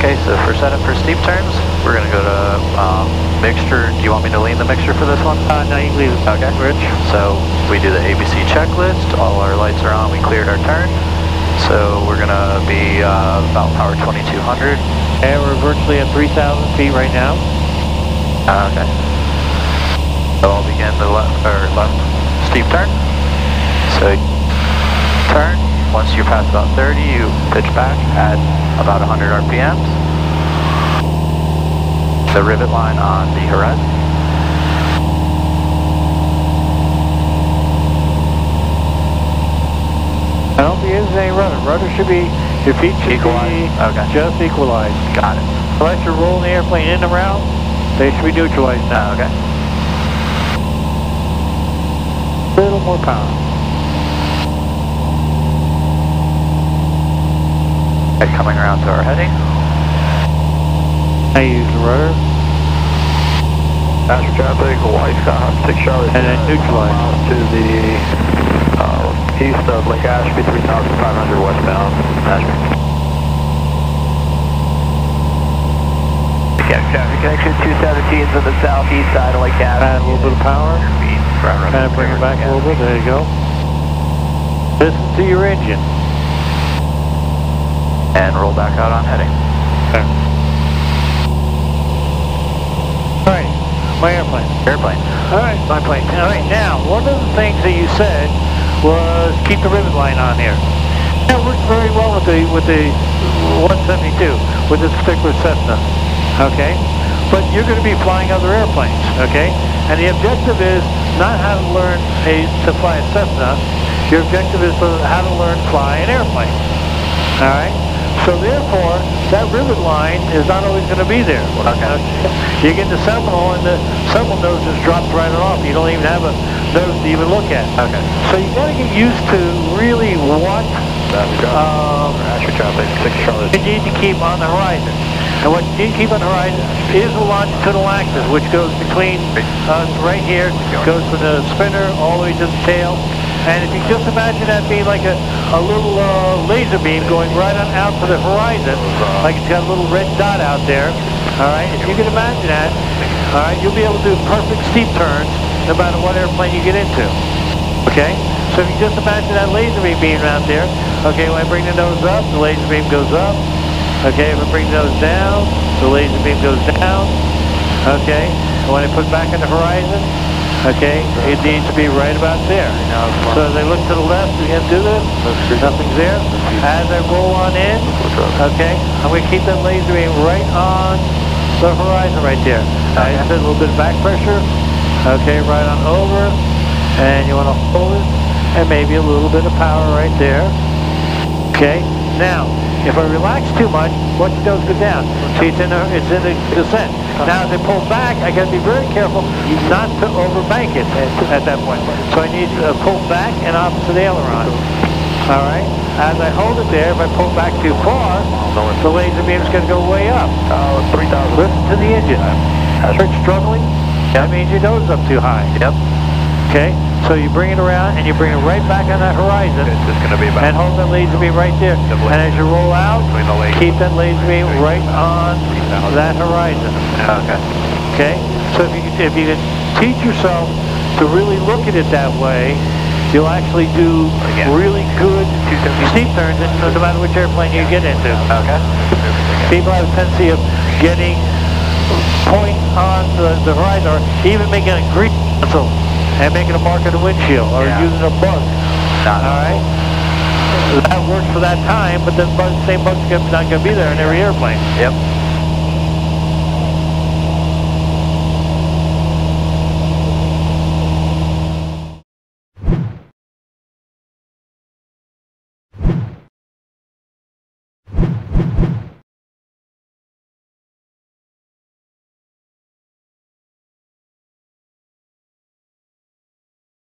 so for setup for steep turns, we're gonna go to um, mixture. Do you want me to lean the mixture for this one? Uh, no, you can leave. Okay. Rich? So we do the ABC checklist, all our lights are on, we cleared our turn. So we're gonna be uh, about power 2200. And we're virtually at 3,000 feet right now. Uh, okay. So I'll begin the left, or left steep turn. So turn, once you pass about 30, you pitch back at about 100 RPMs. The rivet line on the horizon. I don't think there's any rudder. Rudder should be, your feet should Equalized? be Okay. just equalized. Got it. Unless you're rolling the airplane in and around, they should be neutralized now. Okay. A little more power. Coming around to our heading. Now use the rudder Astro traffic, Hawaii Skyhawk 6 Charlie. and then neutralize. to the uh, east of Lake Ashby, 3,500 westbound Ashby. Yeah, traffic connection 217 is on the southeast side of Lake Ashby. Add a little bit of power. Kind of bring it back a little bit. There you go. Listen to your engine. And roll back out on heading. Okay. All right, my airplane. Airplane. All right, my plane. All right, now, one of the things that you said was keep the rivet line on here. That works very well with the with the 172, with this particular Cessna, okay? But you're going to be flying other airplanes, okay? And the objective is not how to learn a, to fly a Cessna. Your objective is to how to learn to fly an airplane, all right? So therefore, that rivet line is not always going to be there. Okay. You get the Seminole, and the Seminole nose just drops right off. You don't even have a nose to even look at. Okay. So you got to get used to really what um, Astro 6 Charlie. you need to keep on the horizon. And what you need to keep on the horizon is the longitudinal axis, which goes between uh, right here, goes from the spinner all the way to the tail. And if you just imagine that being like a, a little uh, laser beam going right on out to the horizon, like it's got a little red dot out there, all right, if you can imagine that, all right, you'll be able to do perfect steep turns no matter what airplane you get into. Okay? So if you just imagine that laser beam being out there, okay, when I bring the nose up, the laser beam goes up. Okay, if I bring the nose down, the laser beam goes down. Okay, when I put back on the horizon, okay, it needs to be right about there. So as I look to the left, again, do this, nothing's there. As I roll on in, okay, I'm going to keep that laser beam right on the horizon right there. I just did a little bit of back pressure, okay, right on over, and you want to hold it, and maybe a little bit of power right there. Okay. Now, if I relax too much, what you do is go down. See, it's in a, it's in a descent. Now, as I pull back, I got to be very careful not to overbank it at, at that point. So I need to pull back and opposite the aileron. All right. As I hold it there, if I pull back too far, the laser beam is going to go way up. Uh, 3,000. Listen to the engine. Start struggling. That means your nose is up too high. Yep. Okay. So you bring it around and you bring it right back on that horizon. It's just going to be And about hold that laser beam right there. And as you roll out, keep that laser beam right on that horizon. Okay. Okay? So if you, if you can teach yourself to really look at it that way, you'll actually do really good steep turns no no matter which airplane you get into. Okay. People have a tendency of getting point on the, the horizon or even making a grease pencil and making a mark on the windshield or Yeah. using a bug. Not All right? That works for that time, but then bug, same bug's not going to be there in every airplane. Yep.